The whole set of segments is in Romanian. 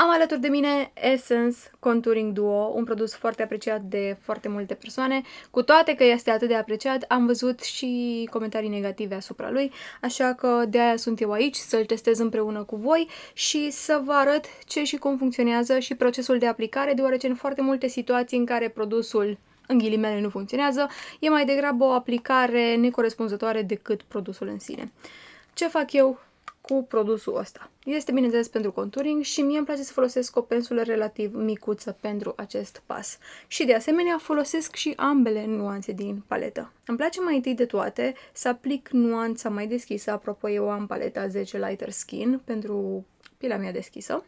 Am alături de mine Essence Contouring Duo, un produs foarte apreciat de foarte multe persoane. Cu toate că este atât de apreciat, am văzut și comentarii negative asupra lui, așa că de aia sunt eu aici, să-l testez împreună cu voi și să vă arăt ce și cum funcționează și procesul de aplicare, deoarece în foarte multe situații în care produsul în ghilimele nu funcționează, e mai degrabă o aplicare necorespunzătoare decât produsul în sine. Ce fac eu? Cu produsul ăsta. Este bineînțeles pentru contouring și mie îmi place să folosesc o pensulă relativ micuță pentru acest pas. Și de asemenea folosesc și ambele nuanțe din paletă. Îmi place mai întâi de toate să aplic nuanța mai deschisă, apropo eu am paleta 10 Lighter Skin pentru pielea mea deschisă.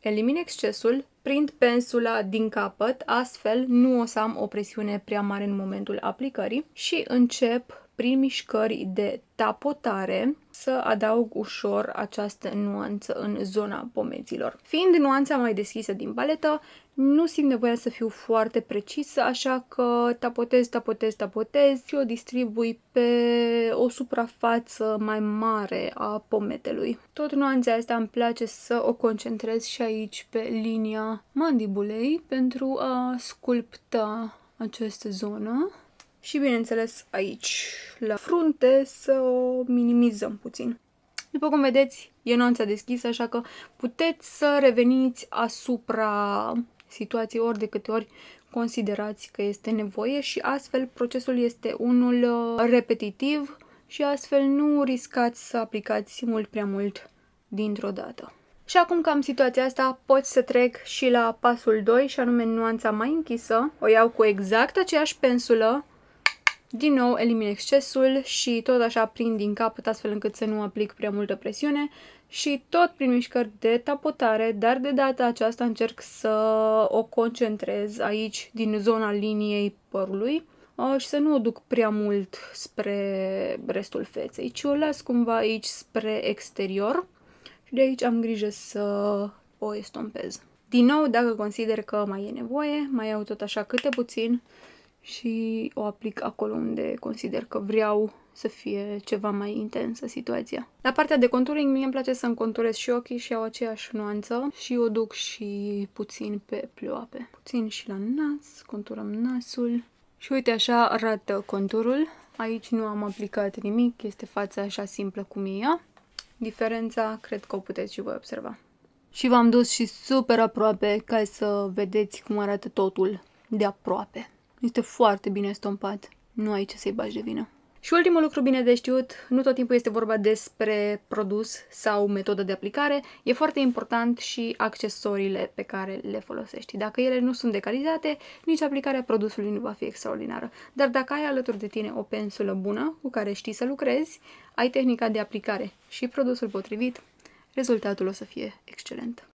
Elimin excesul, prind pensula din capăt, astfel nu o să am o presiune prea mare în momentul aplicării și încep prin mișcări de tapotare să adaug ușor această nuanță în zona pomeților. Fiind nuanța mai deschisă din paletă, nu simt nevoia să fiu foarte precisă, așa că tapotez, tapotez, tapotez și o distribui pe o suprafață mai mare a pometelui. Tot nuanța asta îmi place să o concentrez și aici pe linia mandibulei pentru a sculpta această zonă și, bineînțeles, aici, la frunte, să o minimizăm puțin. După cum vedeți, e nuanța deschisă, așa că puteți să reveniți asupra situației ori de câte ori considerați că este nevoie și astfel procesul este unul uh, repetitiv și astfel nu riscați să aplicați mult prea mult dintr-o dată. Și acum că am situația asta, pot să trec și la pasul 2, și anume nuanța mai închisă. O iau cu exact aceeași pensulă, din nou elimin excesul și tot așa prind din capăt astfel încât să nu aplic prea multă presiune și tot prin mișcări de tapotare, dar de data aceasta încerc să o concentrez aici din zona liniei părului uh, și să nu o duc prea mult spre restul feței, ci o las cumva aici spre exterior și de aici am grijă să o estompez. Din nou, dacă consider că mai e nevoie, mai iau tot așa câte puțin și o aplic acolo unde consider că vreau să fie ceva mai intensă situația. La partea de conturing, mie îmi place să-mi conturez și ochii și au aceeași nuanță și o duc și puțin pe pleoape. Puțin și la nas, conturăm nasul. Și uite așa arată conturul. Aici nu am aplicat nimic, este fața așa simplă cum e ea. Diferența cred că o puteți și voi observa. Și v-am dus și super aproape ca să vedeți cum arată totul de aproape. Este foarte bine stompat. Nu ai ce să-i bagi de vină. Și ultimul lucru bine de știut, nu tot timpul este vorba despre produs sau metodă de aplicare, e foarte important și accesoriile pe care le folosești. Dacă ele nu sunt de calitate, nici aplicarea produsului nu va fi extraordinară. Dar dacă ai alături de tine o pensulă bună cu care știi să lucrezi, ai tehnica de aplicare și produsul potrivit, rezultatul o să fie excelent.